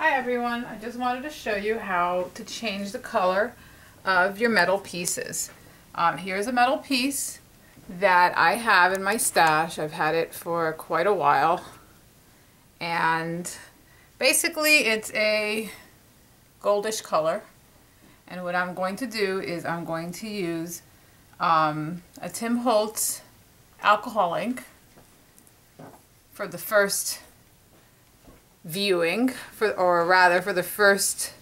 Hi everyone, I just wanted to show you how to change the color of your metal pieces. Um, here's a metal piece that I have in my stash. I've had it for quite a while and basically it's a goldish color and what I'm going to do is I'm going to use um, a Tim Holtz alcohol ink for the first viewing, for or rather for the first,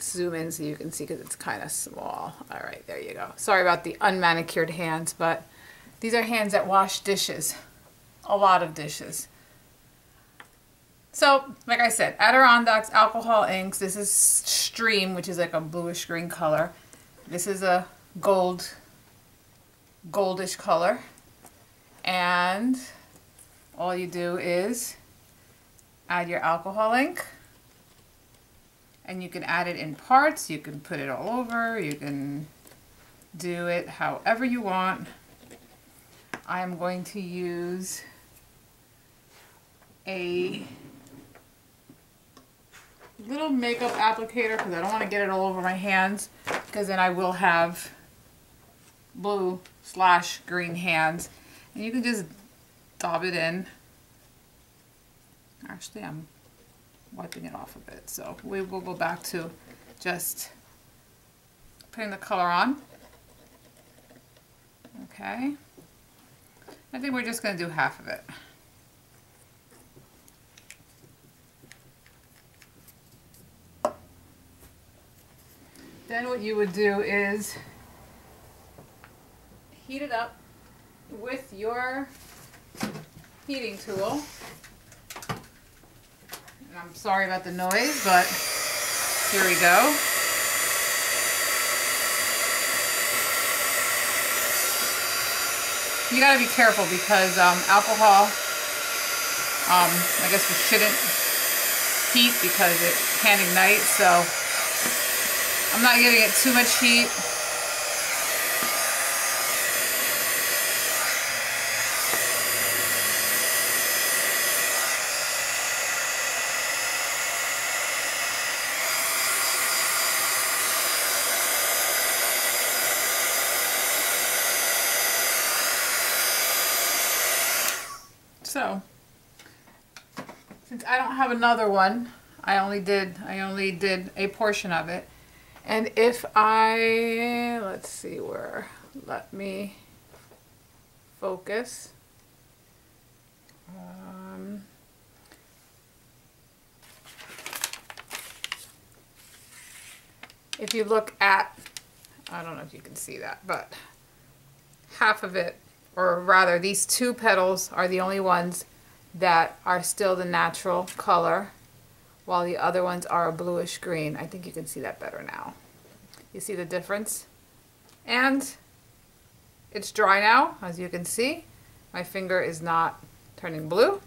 zoom in so you can see because it's kind of small. All right, there you go. Sorry about the unmanicured hands, but these are hands that wash dishes, a lot of dishes. So, like I said, Adirondacks alcohol inks. This is Stream, which is like a bluish green color. This is a gold, goldish color. And all you do is add your alcohol ink. And you can add it in parts. You can put it all over. You can do it however you want. I am going to use a little makeup applicator because I don't want to get it all over my hands because then I will have blue slash green hands. And you can just dab it in Actually, I'm wiping it off a bit. So we will go back to just putting the color on. Okay. I think we're just going to do half of it. Then what you would do is heat it up with your heating tool. I'm sorry about the noise, but here we go. You gotta be careful because um, alcohol, um, I guess we shouldn't heat because it can ignite, so I'm not giving it too much heat. So, since I don't have another one, I only did I only did a portion of it. And if I let's see where let me focus. Um, if you look at I don't know if you can see that, but half of it or rather these two petals are the only ones that are still the natural color while the other ones are a bluish green. I think you can see that better now. You see the difference? And it's dry now, as you can see. My finger is not turning blue.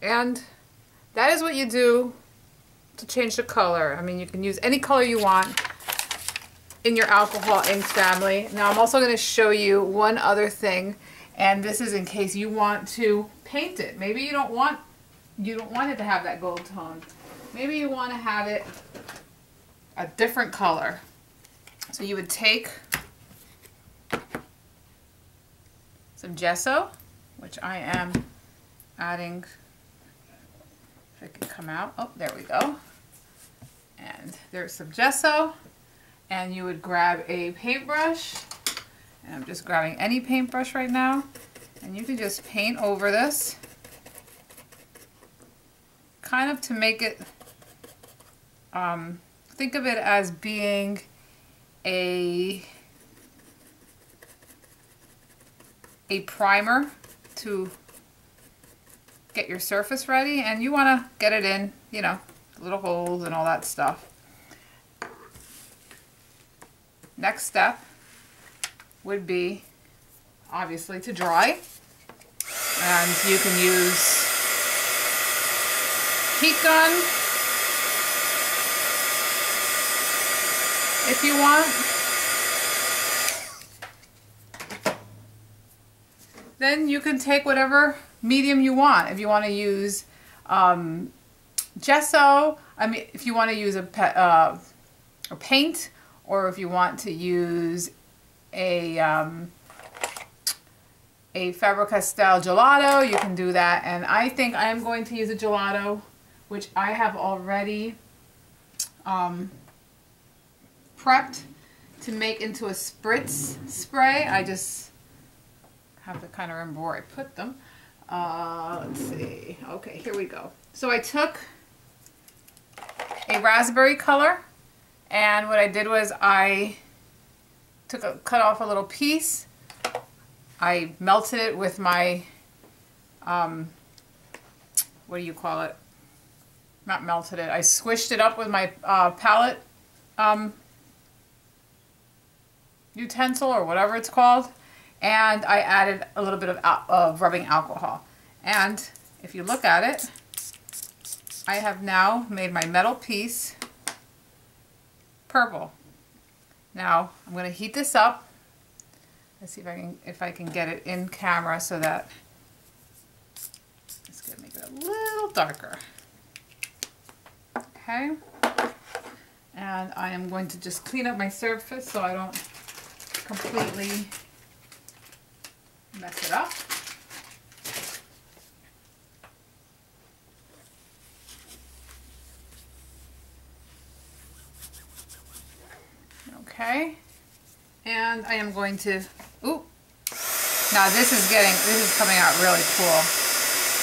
And that is what you do to change the color. I mean, you can use any color you want in your alcohol inks family. Now I'm also going to show you one other thing and this is in case you want to paint it. Maybe you don't want you don't want it to have that gold tone. Maybe you want to have it a different color. So you would take some gesso, which I am adding, if it can come out. Oh, there we go. And there's some gesso and you would grab a paintbrush. And I'm just grabbing any paintbrush right now. And you can just paint over this. Kind of to make it um, think of it as being a a primer to get your surface ready. And you want to get it in you know little holes and all that stuff Next step would be obviously to dry and you can use heat gun if you want. Then you can take whatever medium you want. If you want to use um, gesso, I mean, if you want to use a, uh, a paint or if you want to use a, um, a Faber-Castell gelato, you can do that. And I think I am going to use a gelato, which I have already um, prepped to make into a spritz spray. I just have to kind of remember where I put them. Uh, let's see. Okay, here we go. So I took a raspberry color and what I did was I took a cut off a little piece. I melted it with my um, what do you call it? Not melted it. I squished it up with my uh, palette um, utensil or whatever it's called and I added a little bit of, of rubbing alcohol. And if you look at it, I have now made my metal piece purple. Now I'm going to heat this up. Let's see if I can if I can get it in camera so that it's going to make it a little darker. Okay. And I am going to just clean up my surface so I don't completely mess it up. Okay, and I am going to, ooh, now this is getting, this is coming out really cool.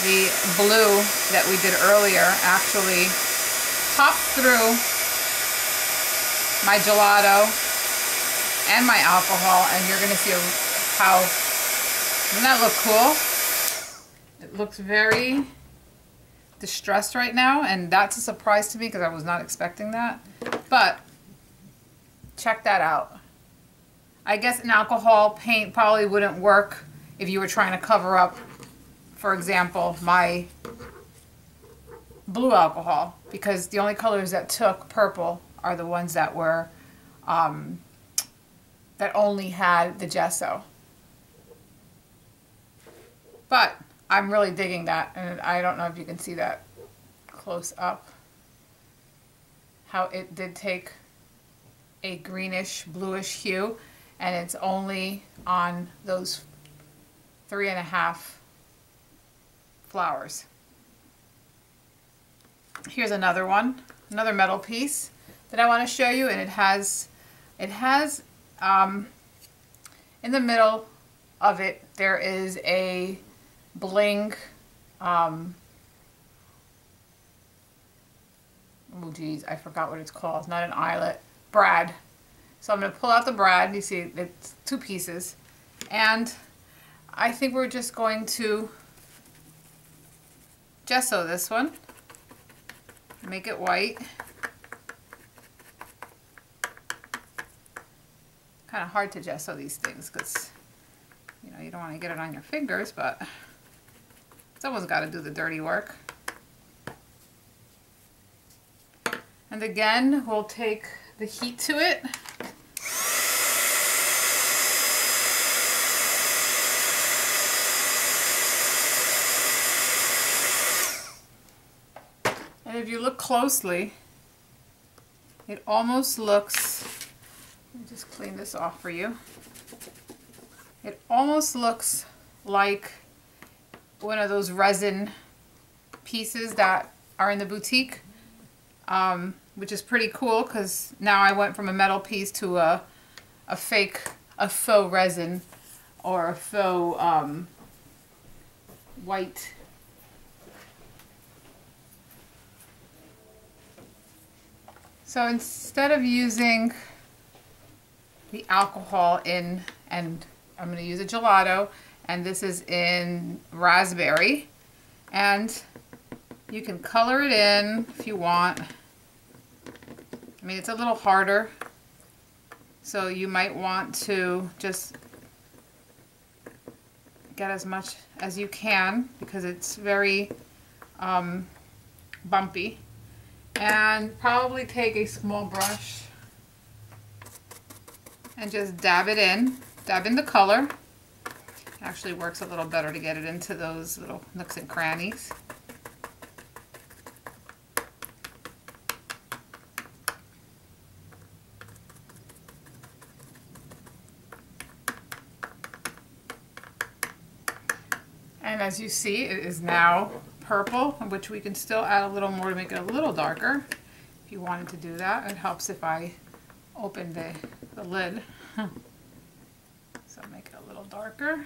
The blue that we did earlier actually popped through my gelato and my alcohol and you're going to see how doesn't that look cool? It looks very distressed right now, and that's a surprise to me because I was not expecting that. But check that out. I guess an alcohol paint probably wouldn't work if you were trying to cover up, for example, my blue alcohol because the only colors that took purple are the ones that were um, that only had the gesso. But I'm really digging that, and I don't know if you can see that close up. How it did take a greenish, bluish hue, and it's only on those three and a half flowers. Here's another one, another metal piece that I want to show you, and it has, it has, um, in the middle of it, there is a bling. Um, oh geez, I forgot what it's called. Not an eyelet. Brad. So I'm going to pull out the brad. You see, it's two pieces. And I think we're just going to gesso this one. Make it white. Kind of hard to gesso these things because, you know, you don't want to get it on your fingers, but Someone's got to do the dirty work. And again, we'll take the heat to it. And if you look closely, it almost looks, let me just clean this off for you. It almost looks like one of those resin pieces that are in the boutique, um, which is pretty cool because now I went from a metal piece to a, a fake, a faux resin or a faux um, white. So instead of using the alcohol in, and I'm going to use a gelato, and this is in raspberry and you can color it in if you want I mean it's a little harder. So you might want to just get as much as you can because it's very um, bumpy. And probably take a small brush and just dab it in dab in the color. Actually works a little better to get it into those little nooks and crannies. And as you see, it is now purple, which we can still add a little more to make it a little darker. If you wanted to do that, it helps if I open the, the lid. so make it a little darker.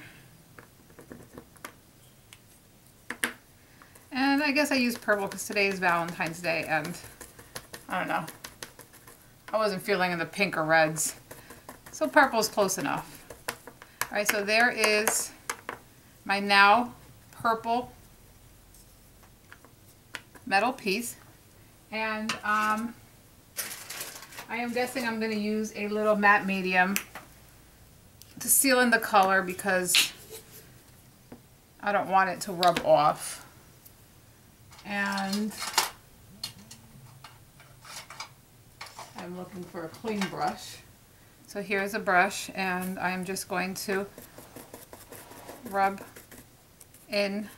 And I guess I use purple because today is Valentine's Day and I don't know. I wasn't feeling in the pink or reds. So purple is close enough. All right, so there is my now purple metal piece. And um, I am guessing I'm going to use a little matte medium to seal in the color because I don't want it to rub off. And I'm looking for a clean brush. So here's a brush and I'm just going to rub in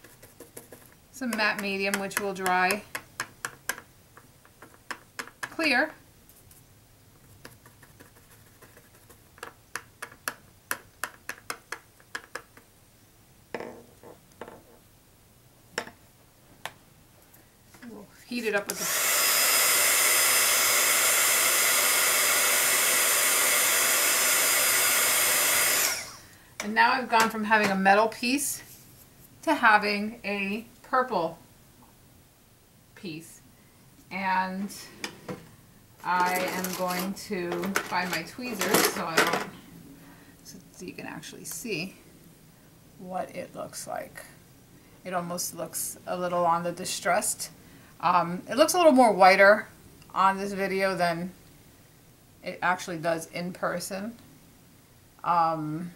some matte medium which will dry clear. We'll heat it up with the And now I've gone from having a metal piece to having a purple piece. And I am going to find my tweezers so I don't, so you can actually see what it looks like. It almost looks a little on the distressed. Um, it looks a little more whiter on this video than it actually does in person. Um,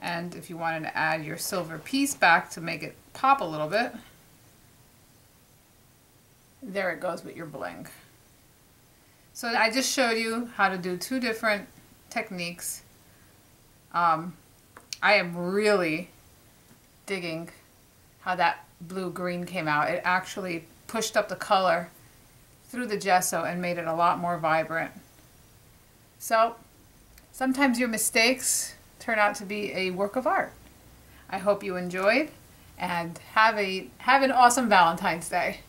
and if you wanted to add your silver piece back to make it pop a little bit, there it goes with your bling. So I just showed you how to do two different techniques. Um, I am really digging how that blue-green came out. It actually pushed up the color through the gesso and made it a lot more vibrant. So sometimes your mistakes turn out to be a work of art. I hope you enjoyed and have a have an awesome Valentine's Day.